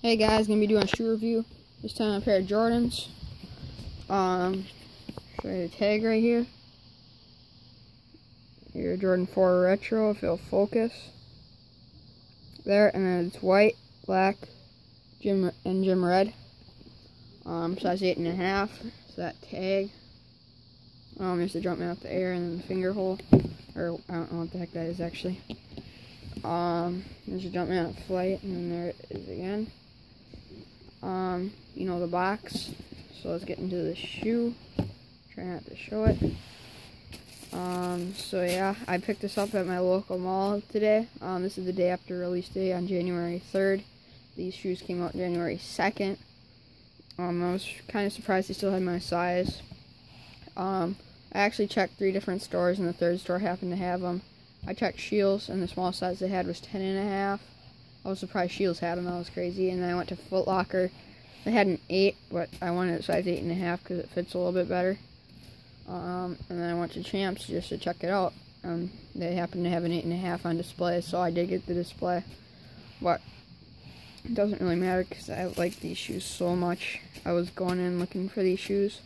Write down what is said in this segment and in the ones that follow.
Hey guys, gonna be doing a shoe review. This time a pair of Jordans. Um, show you the tag right here. Your Jordan 4 Retro, if it'll focus. There, and then it's white, black, gym and gym red. Um, size eight and a half. So that tag. Um, there's the Jumpman up the air and then the finger hole, or I don't know what the heck that is actually. Um, there's a Jumpman at flight, and then there it is again. Um, you know the box. So let's get into the shoe. Try not to show it. Um, so yeah, I picked this up at my local mall today. Um, this is the day after release day on January 3rd. These shoes came out January 2nd. Um, I was kind of surprised they still had my size. Um, I actually checked three different stores, and the third store happened to have them. I checked Scheels, and the small size they had was 10 and a half. I was surprised Scheels had them. That was crazy. And then I went to Foot Locker. They had an 8, but I wanted a size 8.5 because it fits a little bit better. Um, and then I went to Champs just to check it out. Um, they happened to have an 8.5 on display, so I did get the display. But it doesn't really matter because I like these shoes so much. I was going in looking for these shoes.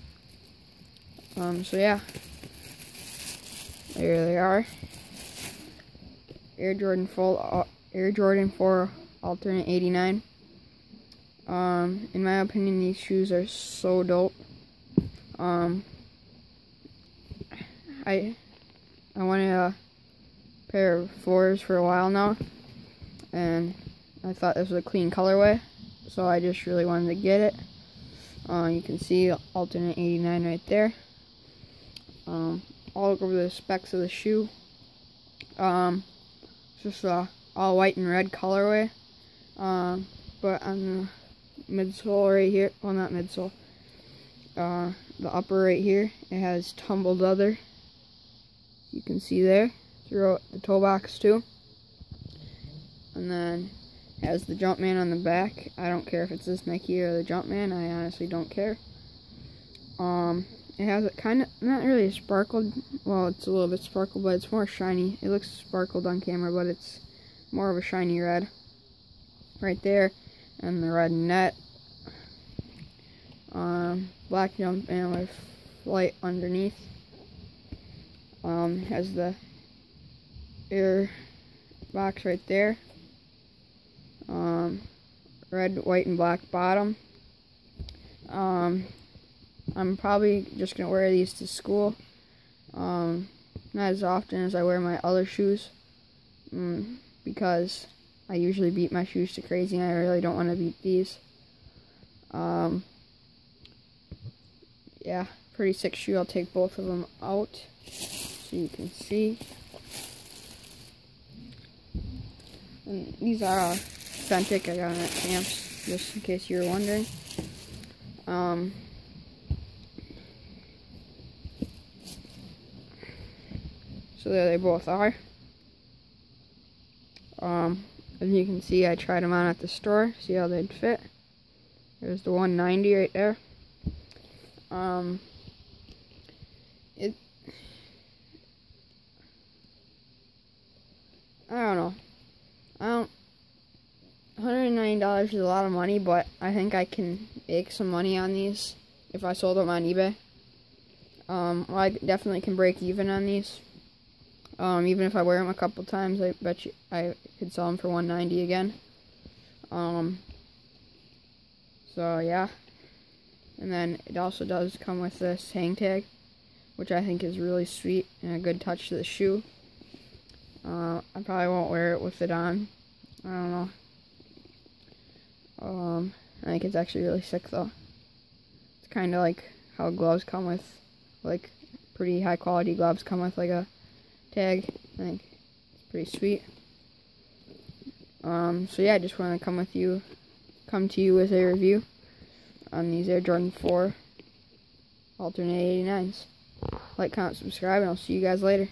Um, so yeah. There they are. Air Jordan full Air Jordan 4 alternate 89. Um, in my opinion, these shoes are so dope. Um, I I wanted a pair of fours for a while now, and I thought this was a clean colorway, so I just really wanted to get it. Uh, you can see alternate 89 right there. Um, all over the specs of the shoe. Um, just a all white and red colorway. Um, but on the midsole right here, well not midsole, uh, the upper right here, it has tumbled leather. You can see there throughout the toe box too. And then has the Jumpman on the back. I don't care if it's this Nike or the Jumpman. I honestly don't care. Um, it has a kind of not really a sparkled. Well, it's a little bit sparkled, but it's more shiny. It looks sparkled on camera, but it's more of a shiny red right there. And the red net. Um, black Jumpman with light underneath. Um, has the air box right there. Um, red white and black bottom. Um, I'm probably just gonna wear these to school. Um, not as often as I wear my other shoes. Mm because I usually beat my shoes to crazy and I really don't want to beat these. Um, yeah, pretty sick shoe. I'll take both of them out so you can see. And these are authentic. I got them at Champs, just in case you were wondering. Um, so there they both are. Um, as you can see, I tried them on at the store, see how they'd fit. There's the 190 right there. Um, it, I don't know. I don't, $190 is a lot of money, but I think I can make some money on these if I sold them on eBay. Um, well, I definitely can break even on these. Um, even if I wear them a couple times, I bet you I could sell them for 190 again. Um, so yeah. And then it also does come with this hang tag, which I think is really sweet and a good touch to the shoe. Uh, I probably won't wear it with it on. I don't know. Um, I think it's actually really sick though. It's kind of like how gloves come with, like, pretty high quality gloves come with like a tag. I think it's pretty sweet. Um, so yeah, I just want to come with you, come to you with a review on these Air Jordan 4 alternate 89s. Like, comment, subscribe, and I'll see you guys later.